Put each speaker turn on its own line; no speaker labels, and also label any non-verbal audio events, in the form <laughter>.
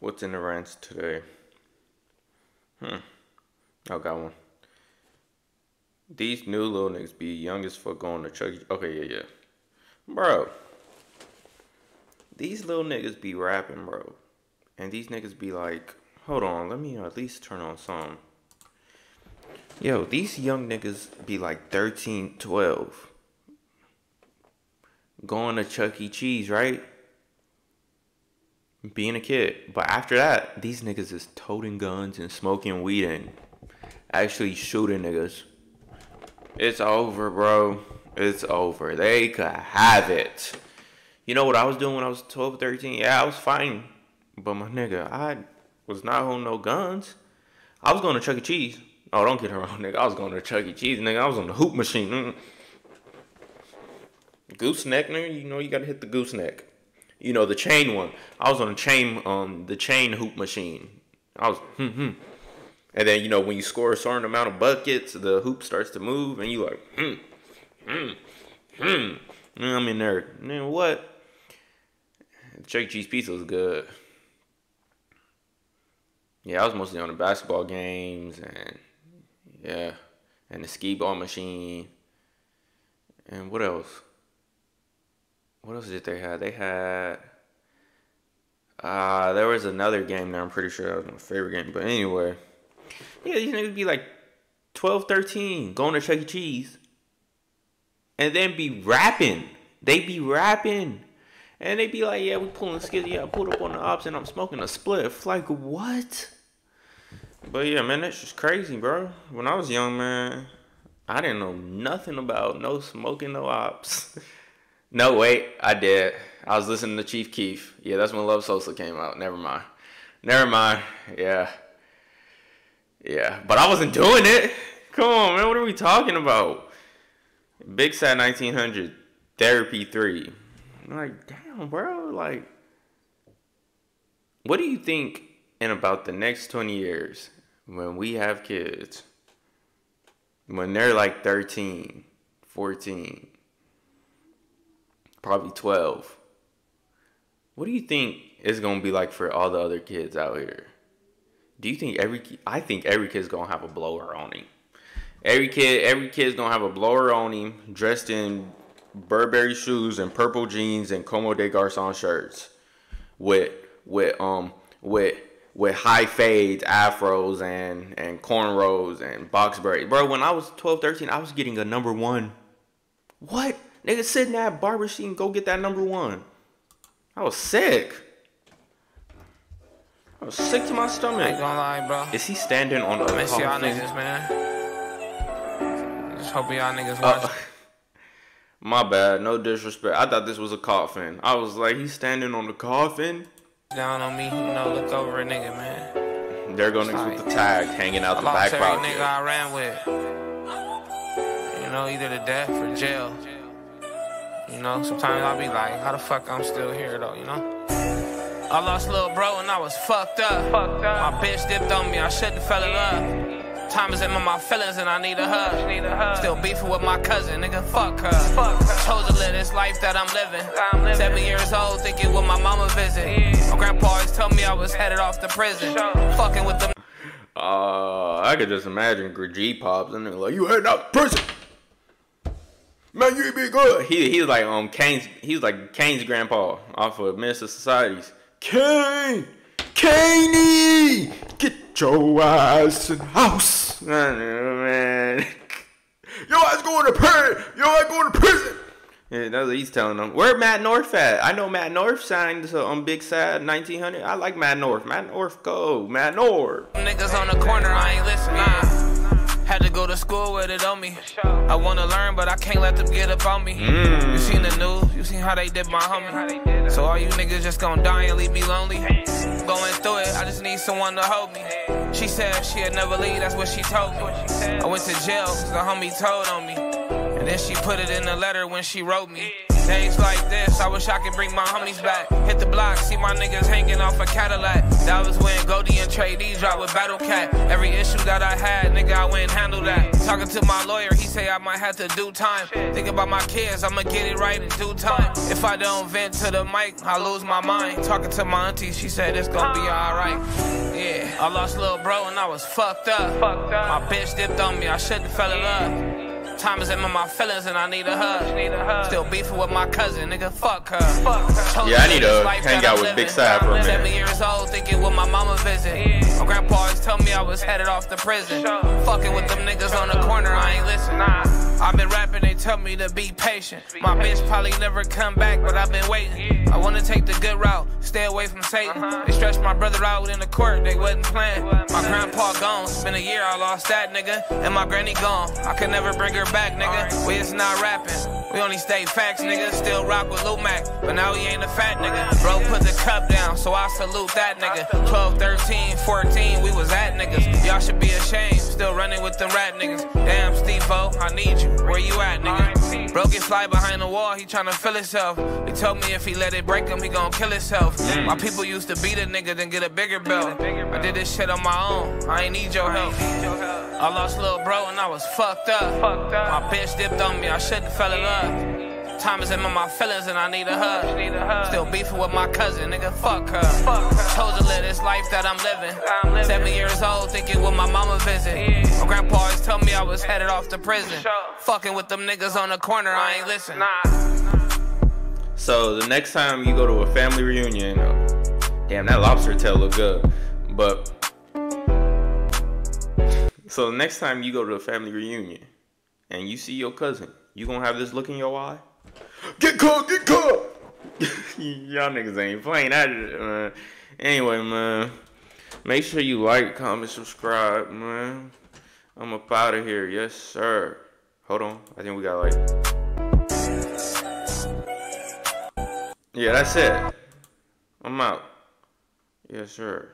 What's in the rants today? Hmm. I got one. These new little niggas be young as fuck going to Chuck. Okay, yeah, yeah. Bro. These little niggas be rapping, bro. And these niggas be like, hold on, let me at least turn on some. Yo, these young niggas be like 13, 12. Going to Chuck E. Cheese, right? Being a kid. But after that, these niggas is toting guns and smoking weed and actually shooting niggas. It's over, bro. It's over. They could have it. You know what I was doing when I was 12, 13? Yeah, I was fighting. But my nigga, I was not holding no guns. I was going to Chuck E. Cheese. Oh, don't get her wrong, nigga. I was going to Chuck E. Cheese, nigga. I was on the hoop machine. Gooseneck, nigga. You know you gotta hit the gooseneck. You know the chain one. I was on the chain, um, the chain hoop machine. I was, hmm, hmm. And then you know when you score a certain amount of buckets, the hoop starts to move, and you like, hmm, hmm, hmm. And I'm in there. Man, what? Chuck E. Cheese pizza was good. Yeah, I was mostly on the basketball games and yeah, and the skee ball machine. And what else? What else did they have? They had uh there was another game that I'm pretty sure that was my favorite game. But anyway. Yeah, these niggas be like 12, 13, going to Chuck E. Cheese. And then be rapping. They be rapping. And they be like, yeah, we pulling skills. Yeah, I pulled up on the ops and I'm smoking a spliff. Like, what? But yeah, man, that's just crazy, bro. When I was young, man, I didn't know nothing about no smoking, no ops. <laughs> no, wait, I did. I was listening to Chief Keef. Yeah, that's when Love Sosa came out. Never mind. Never mind. Yeah. Yeah, but I wasn't doing it. Come on, man. What are we talking about? Big Sad 1900, Therapy 3. I'm like, damn, bro. Like, what do you think in about the next 20 years when we have kids, when they're like 13, 14, probably 12, what do you think it's going to be like for all the other kids out here? Do you think every I think every kid's going to have a blower on him. Every kid every kid's going to have a blower on him dressed in Burberry shoes and purple jeans and Comme des Garçons shirts with with um with with high fades, afros, and and cornrows and box braids. Bro, when I was 12, 13, I was getting a number one. What? Nigga sit in that barber sheet and go get that number one. I was sick. I was sick to my stomach.
I ain't gonna lie, bro.
Is he standing on a
I miss y'all
coffin?
niggas, man. Just hope y'all niggas
Uh,
watch. <laughs>
my bad. No disrespect. I thought this was a coffin. I was like, he's standing on the coffin.
down on me, you know, look over a nigga, man.
They're going to with the tag hanging out
I
the back pocket.
nigga I ran with. You know, either to death or jail. You know, sometimes I'll be like, how the fuck I'm still here though, you know? I lost little bro and I was fucked up. My bitch dipped on me, I should've fell in love. Time is in my feelings and I need a hug. Still beefing with my cousin, nigga, fuck her. Chose to live this life that I'm living. Seven years old, thinking with my mama visit. My grandpa always told me I was headed off to prison. Fucking with them
Uh, I could just imagine G pops and they're like, "You heading out to prison, man? You be good." He he's like um Caine's he's like Caine's grandpa off of Minister Societies. Caine, Kaney, get your ass in the house, man. man. <laughs> Your ass going to prison. Your ass going to prison. Yeah, that's what he's telling them. Where Matt North at? I know Matt North signed to um Big Sad 1900. I like Matt North. Matt North, go. Matt North.
Niggas on the corner, I ain't listening. Nah. Had to go to school with it on me. I wanna learn, but I can't let them get up on me. You seen the news, you seen how they did my homie. So all you niggas just gonna die and leave me lonely. Going through it, I just need someone to hold me. She said she'd never leave, that's what she told me. I went to jail, cause the homie told on me. And then she put it in the letter when she wrote me. Days like this, I wish I could bring my homies back. Hit the block, see my niggas hanging off a Cadillac. That was when Goldie and Tray Deee dropped with Battle Cat. Every issue that I had, nigga, I went and handled that. Talking to my lawyer, he say I might have to do time. Think about my kids, I'ma get it right in due time. If I don't vent to the mic, I lose my mind. Talking to my auntie, she said it's gonna be alright. Yeah, I lost little bro and I was fucked up. My bitch dipped on me, I shouldn't fell in love. Time is in my feelings and I need a hug. Still beefing with my cousin, nigga, fuck her.
Yeah, I need to hang out with Big Side for a minute.
Seven years old, thinking with my mama visit. I was headed off to prison. Fucking with them niggas on the corner, I ain't listen. I've been rapping, they tell me to be patient. My bitch probably never come back, but I've been waiting. I wanna take the good route, stay away from Satan. They stretched my brother out in the court, they wasn't playing. My grandpa gone, it's been a year, I lost that nigga. And my granny gone, I could never bring her back, nigga. We just not rapping. We only stay facts, nigga. Still rock with Mac, but now he ain't a fat nigga. Bro, cup down, so I salute that nigga. 12, 13, 14, we was at niggas. Y'all should be ashamed. Still running with them rat niggas. Damn, Steve O, I need you. Where you at, nigga? Bro get fly behind the wall, he tryna feel himself. He told me if he let it break him, he gon' kill himself. My people used to beat a nigga, then get a bigger belt. I did this shit on my own, I ain't need your help. I lost little bro and I was fucked up. My bitch dipped on me, I shouldn't fell in love. Time is in my feelings and I need a hug. Still beefing with my cousin, nigga, fuck her. Chose to live this life that I'm living. Seven years old, thinking with my mama visit. My grandpa always told me I was headed off to prison. Fucking with them niggas on the corner, I ain't listen.
So the next time you go to a family reunion, oh, damn, that lobster tail look good. But so the next time you go to a family reunion and you see your cousin, you gonna have this look in your eye? Get cooked, get cooked. <laughs> Y'all niggas ain't playing that shit, man. Anyway, man, make sure you like, comment, subscribe, man. I'm up out of here, yes sir. Hold on, I think we got like. Yeah, that's it. I'm out. Yes, sir.